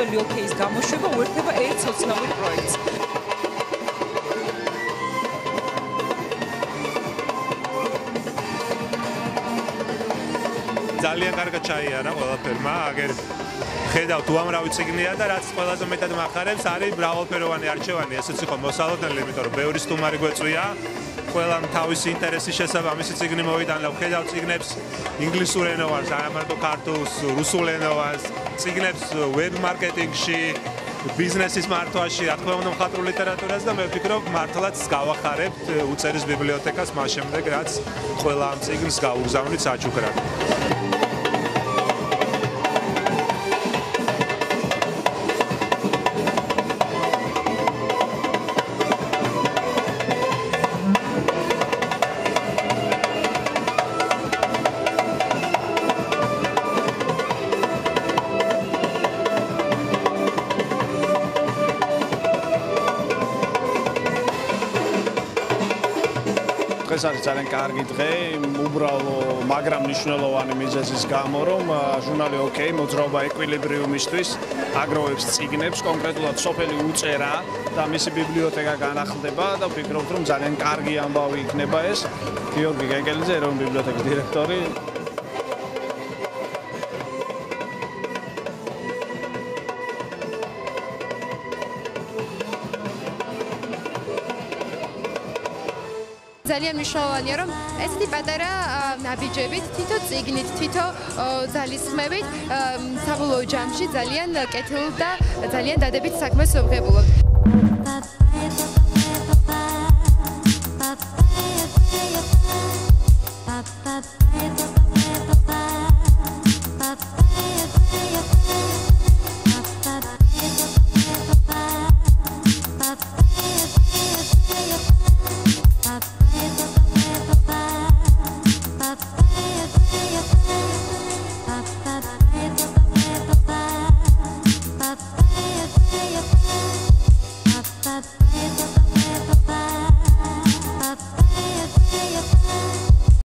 პირველი ოკეის გამოშვება უერთდება ერთ სოციალურ პროექტს. ძალიან კარგად ჩაიარა ყველაფერმა, აგერ ხედავთ უამრავი ციგნია და რაც ყველაზე მეტად מחარებს არის მრავალფეროვანი არჩევანი, ესეც იყო მოსალოდნელი, იმიტომ რომ ბევრი სტუმარი გვეწვია. ყველამ თავისი ინტერესის შესაბამისი ციგნი მოიტანა, ხედავთ ციგნებს ინგლისურ ენოვანს, არა მარტო ქართულს, რუსულ ენოვანს, ციგნებს ვებ მარკეტინგში, ბიზნესის მართვაში, რა თქმა უნდა, მხატვრულ ლიტერატურას და მე ვფიქრობ, მართლაც გავახარებთ უწერის ბიბლიოთეკას მას შემდეგ, რაც ყველა ამ ციგნს გაუგზავნით საჩუქრად. დღეს არის ძალიან კარგი დღე, უბრალო, მაგრამ მნიშვნელოვანი მიზეზის გამო, რომ ჟურნალი OK მოძრაობა ეკვილიბრიუმისთვის აგროვებს ციგნებს, კონკრეტულად სოფელი უწერა და მისი ბიბლიოთეკა განახლდება და ვფიქრობ, რომ ძალიან კარგი ამბავი იქნება ეს. გიორგი გენგელიძე, ეროვნული ბიბლიოთეკის დირექტორი, ძალიან მნიშვნელოვანია რომ ესეთი პატარა ნაბიჯებით თითო ციგნით თითო ძალისხმევით საბოლოო ჯამში ძალიან კეთილ და ძალიან დადებით საქმეს ვღებულობთ